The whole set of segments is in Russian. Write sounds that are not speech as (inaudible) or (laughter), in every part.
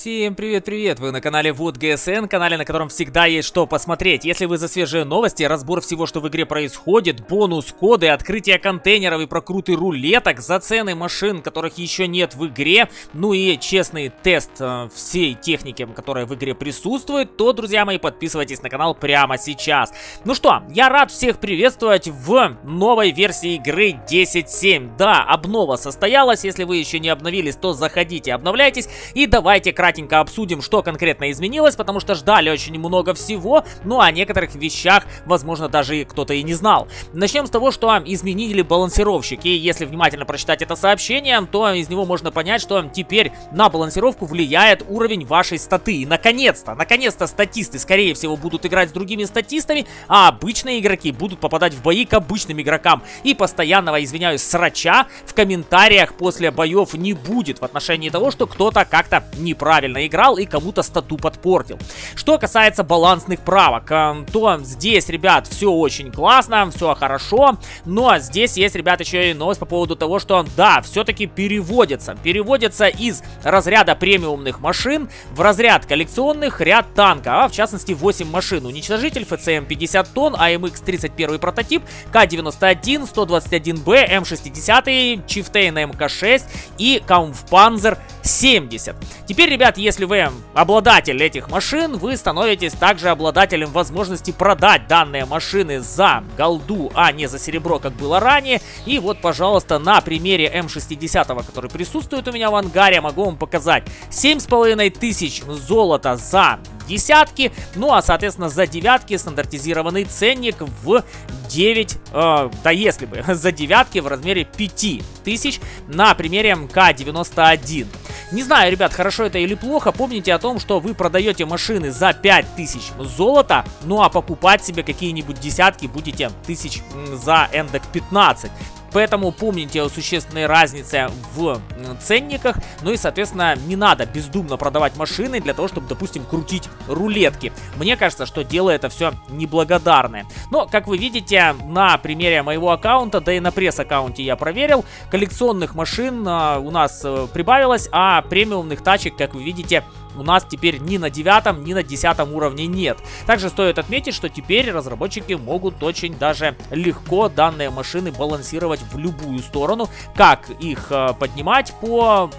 Всем привет-привет! Вы на канале Вот ГСН, канале, на котором всегда есть что посмотреть. Если вы за свежие новости, разбор всего, что в игре происходит, бонус, коды, открытие контейнеров и прокруты рулеток, за цены машин, которых еще нет в игре, ну и честный тест э, всей техники, которая в игре присутствует, то, друзья мои, подписывайтесь на канал прямо сейчас. Ну что, я рад всех приветствовать в новой версии игры 10.7. Да, обнова состоялась, если вы еще не обновились, то заходите, обновляйтесь и давайте красить кратенько обсудим, что конкретно изменилось, потому что ждали очень много всего, ну а о некоторых вещах, возможно, даже кто-то и не знал. Начнем с того, что изменили балансировщик, и если внимательно прочитать это сообщение, то из него можно понять, что теперь на балансировку влияет уровень вашей статы. И наконец-то, наконец-то статисты, скорее всего, будут играть с другими статистами, а обычные игроки будут попадать в бои к обычным игрокам. И постоянного, извиняюсь, срача в комментариях после боев не будет в отношении того, что кто-то как-то неправильно неправильно играл и кому-то стату подпортил. Что касается балансных правок, то здесь, ребят, все очень классно, все хорошо, но здесь есть, ребят, еще и новость по поводу того, что, да, все-таки переводится. Переводится из разряда премиумных машин в разряд коллекционных ряд танка, а в частности 8 машин. Уничтожитель ФЦМ 50 тонн, АМХ 31 прототип, К-91, 121Б, М60, Чифтейн МК-6 и Каумфпанзер 70. Теперь, ребят, если вы обладатель этих машин, вы становитесь также обладателем возможности продать данные машины за голду, а не за серебро, как было ранее. И вот, пожалуйста, на примере М60, который присутствует у меня в ангаре, могу вам показать 7,5 тысяч золота за десятки, ну а, соответственно, за девятки стандартизированный ценник в 9, э, да если бы, (laughs) за девятки в размере 5000 на примере МК-91. Не знаю, ребят, хорошо это или плохо, помните о том, что вы продаете машины за 5000 золота, ну а покупать себе какие-нибудь десятки будете тысяч за эндек 15. Поэтому помните о существенной разнице в ценниках. Ну и, соответственно, не надо бездумно продавать машины для того, чтобы, допустим, крутить рулетки. Мне кажется, что дело это все неблагодарное. Но, как вы видите, на примере моего аккаунта, да и на пресс-аккаунте я проверил, коллекционных машин а, у нас э, прибавилось, а премиумных тачек, как вы видите, у нас теперь ни на девятом, ни на десятом уровне нет. Также стоит отметить, что теперь разработчики могут очень даже легко данные машины балансировать в любую сторону. Как их э, поднимать по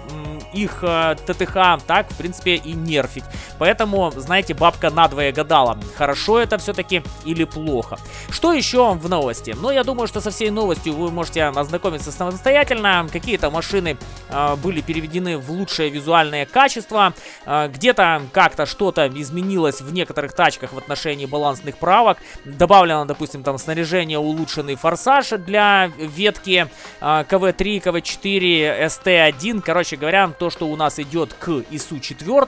их э, ТТХ, так, в принципе, и нерфить. Поэтому, знаете, бабка надвое гадала, хорошо это все-таки или плохо. Что еще в новости? Ну, я думаю, что со всей новостью вы можете ознакомиться самостоятельно. Какие-то машины э, были переведены в лучшее визуальное качество. Э, Где-то как-то что-то изменилось в некоторых тачках в отношении балансных правок. Добавлено, допустим, там снаряжение, улучшенный форсаж для ветки э, КВ-3, КВ-4, СТ-1. Короче говоря, то, что у нас идет к ИСу 4.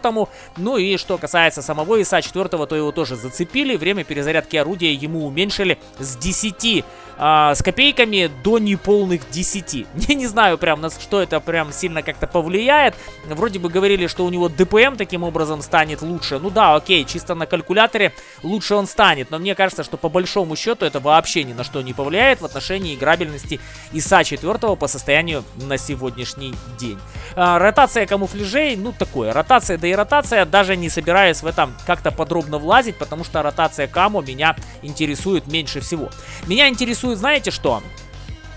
Ну и что касается самого ИСа 4, то его тоже зацепили. Время перезарядки орудия ему уменьшили с 10 а, с копейками до неполных 10. (laughs) Я не знаю прям, на что это прям сильно как-то повлияет. Вроде бы говорили, что у него ДПМ таким образом станет лучше. Ну да, окей, чисто на калькуляторе лучше он станет. Но мне кажется, что по большому счету это вообще ни на что не повлияет в отношении играбельности ИСа 4 по состоянию на сегодняшний день. А, ротация камуфляжей, ну такое, ротация да и ротация, даже не собираюсь в этом как-то подробно влазить, потому что ротация каму меня интересует меньше всего. Меня интересует знаете что?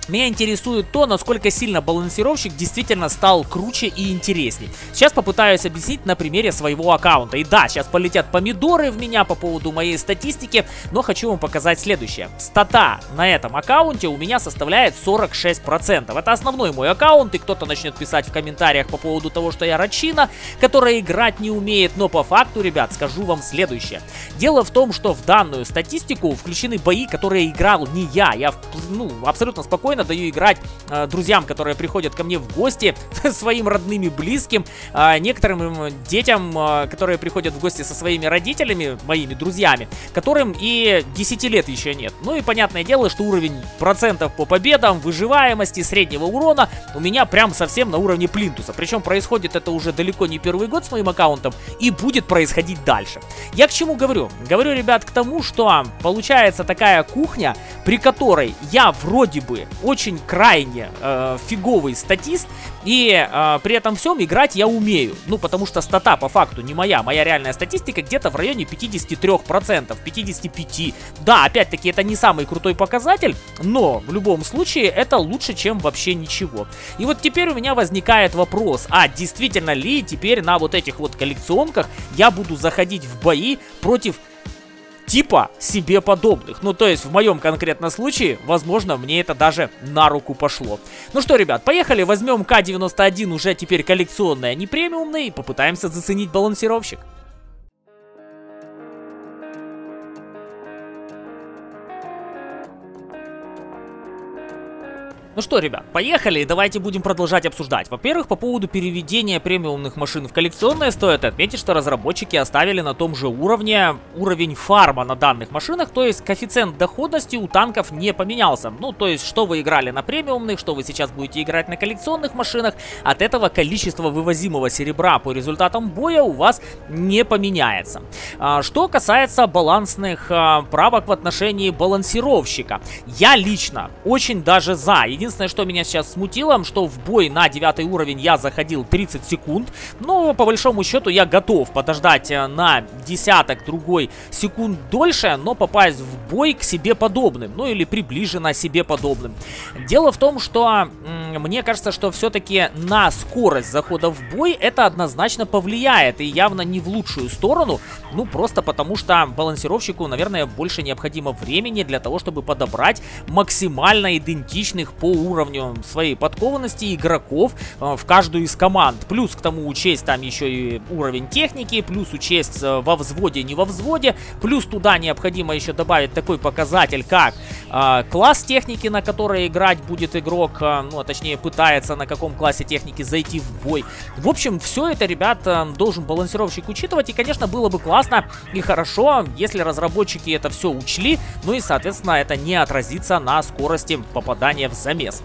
Меня интересует то, насколько сильно балансировщик действительно стал круче и интересней. Сейчас попытаюсь объяснить на примере своего аккаунта. И да, сейчас полетят помидоры в меня по поводу моей статистики, но хочу вам показать следующее. Стата на этом аккаунте у меня составляет 46%. Это основной мой аккаунт, и кто-то начнет писать в комментариях по поводу того, что я рачина, которая играть не умеет, но по факту, ребят, скажу вам следующее. Дело в том, что в данную статистику включены бои, которые играл не я. Я, ну, абсолютно спокойно спокойно даю играть э, друзьям, которые приходят ко мне в гости, (laughs) своим родным и близким, э, некоторым детям, э, которые приходят в гости со своими родителями, моими друзьями, которым и 10 лет еще нет. Ну и понятное дело, что уровень процентов по победам, выживаемости, среднего урона у меня прям совсем на уровне плинтуса. Причем происходит это уже далеко не первый год с моим аккаунтом и будет происходить дальше. Я к чему говорю? Говорю, ребят, к тому, что получается такая кухня, при которой я вроде бы очень крайне э, фиговый статист, и э, при этом всем играть я умею. Ну, потому что стата по факту не моя, моя реальная статистика где-то в районе 53%, 55%. Да, опять-таки, это не самый крутой показатель, но в любом случае это лучше, чем вообще ничего. И вот теперь у меня возникает вопрос, а действительно ли теперь на вот этих вот коллекционках я буду заходить в бои против типа себе подобных. Ну, то есть, в моем конкретном случае, возможно, мне это даже на руку пошло. Ну что, ребят, поехали, возьмем К91 уже теперь коллекционный, а не премиумный, и попытаемся заценить балансировщик. Ну что, ребят, поехали, давайте будем продолжать обсуждать. Во-первых, по поводу переведения премиумных машин в коллекционные, стоит отметить, что разработчики оставили на том же уровне уровень фарма на данных машинах, то есть коэффициент доходности у танков не поменялся. Ну, то есть, что вы играли на премиумных, что вы сейчас будете играть на коллекционных машинах, от этого количество вывозимого серебра по результатам боя у вас не поменяется. А, что касается балансных а, правок в отношении балансировщика, я лично очень даже за. Единственное, что меня сейчас смутило, что в бой на 9 уровень я заходил 30 секунд. Но по большому счету я готов подождать э, на десяток другой секунд дольше, но попасть в бой к себе подобным. Ну или приближенно себе подобным. Дело в том, что мне кажется, что все-таки на скорость захода в бой это однозначно повлияет. И явно не в лучшую сторону. Ну просто потому что балансировщику, наверное, больше необходимо времени для того, чтобы подобрать максимально идентичных по уровню своей подкованности игроков э, в каждую из команд. Плюс к тому учесть там еще и уровень техники, плюс учесть э, во взводе, не во взводе, плюс туда необходимо еще добавить такой показатель, как э, класс техники, на которой играть будет игрок, ну, а точнее, пытается на каком классе техники зайти в бой. В общем, все это, ребят, должен балансировщик учитывать, и, конечно, было бы классно и хорошо, если разработчики это все учли, ну и, соответственно, это не отразится на скорости попадания в замес замес.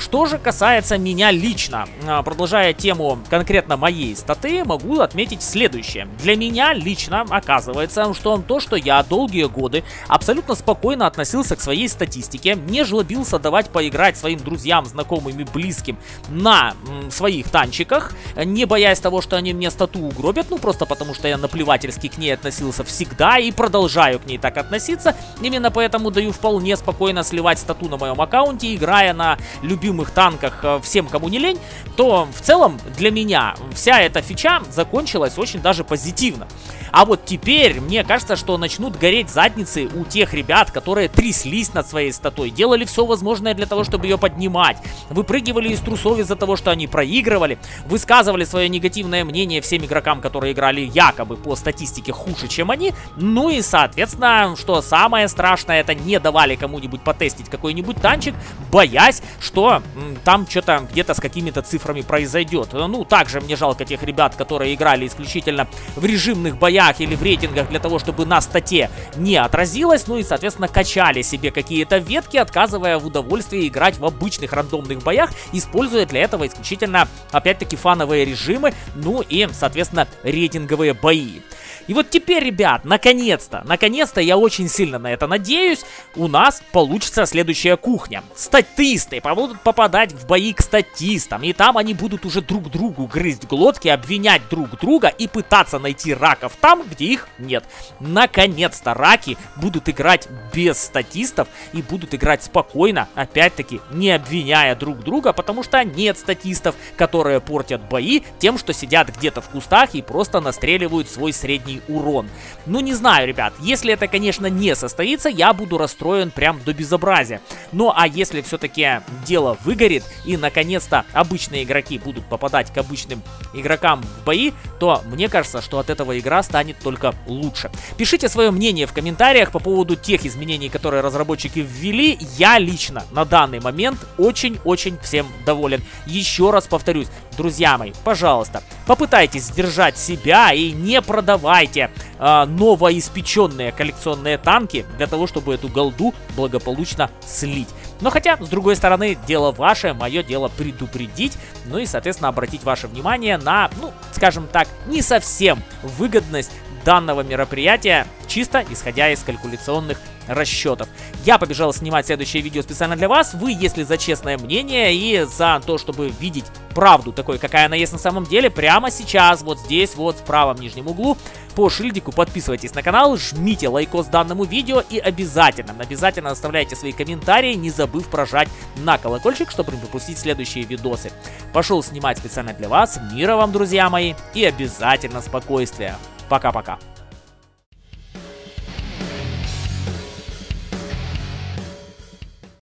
Что же касается меня лично, а, продолжая тему конкретно моей статы, могу отметить следующее. Для меня лично оказывается, что то, что я долгие годы абсолютно спокойно относился к своей статистике, не жлобился давать поиграть своим друзьям, знакомым и близким на своих танчиках, не боясь того, что они мне стату угробят, ну просто потому, что я наплевательски к ней относился всегда и продолжаю к ней так относиться. Именно поэтому даю вполне спокойно сливать стату на моем аккаунте, играя на любимых танках э, всем, кому не лень, то в целом для меня вся эта фича закончилась очень даже позитивно. А вот теперь, мне кажется, что начнут гореть задницы у тех ребят, которые тряслись над своей статой, делали все возможное для того, чтобы ее поднимать, выпрыгивали из трусов из-за того, что они проигрывали, высказывали свое негативное мнение всем игрокам, которые играли якобы по статистике хуже, чем они, ну и, соответственно, что самое страшное, это не давали кому-нибудь потестить какой-нибудь танчик, боясь, что там что-то где-то с какими-то цифрами произойдет. Ну, также мне жалко тех ребят, которые играли исключительно в режимных боях, или в рейтингах для того, чтобы на стате не отразилось, ну и, соответственно, качали себе какие-то ветки, отказывая в удовольствии играть в обычных рандомных боях, используя для этого исключительно, опять-таки, фановые режимы, ну и, соответственно, рейтинговые бои. И вот теперь, ребят, наконец-то, наконец-то я очень сильно на это надеюсь, у нас получится следующая кухня. Статисты будут попадать в бои к статистам, и там они будут уже друг другу грызть глотки, обвинять друг друга и пытаться найти раков там, где их нет. Наконец-то раки будут играть без статистов и будут играть спокойно, опять-таки, не обвиняя друг друга, потому что нет статистов, которые портят бои тем, что сидят где-то в кустах и просто настреливают свой средний урон. Ну, не знаю, ребят, если это, конечно, не состоится, я буду расстроен прям до безобразия. Ну, а если все-таки дело выгорит и, наконец-то, обычные игроки будут попадать к обычным игрокам в бои, то мне кажется, что от этого игра станет только лучше. Пишите свое мнение в комментариях по поводу тех изменений, которые разработчики ввели. Я лично на данный момент очень-очень всем доволен. Еще раз повторюсь, друзья мои, пожалуйста, попытайтесь сдержать себя и не продавайте э, новоиспеченные коллекционные танки для того, чтобы эту голду благополучно слить. Но хотя, с другой стороны, дело ваше, мое дело предупредить, ну и, соответственно, обратить ваше внимание на, ну, скажем так, не совсем выгодность данного мероприятия, чисто исходя из калькуляционных расчетов. Я побежал снимать следующее видео специально для вас. Вы, если за честное мнение и за то, чтобы видеть правду такой, какая она есть на самом деле, прямо сейчас, вот здесь, вот в правом нижнем углу, по шильдику подписывайтесь на канал, жмите лайкос данному видео и обязательно, обязательно оставляйте свои комментарии, не забыв прожать на колокольчик, чтобы не пропустить следующие видосы. Пошел снимать специально для вас. Мира вам, друзья мои, и обязательно спокойствия. Пока-пока.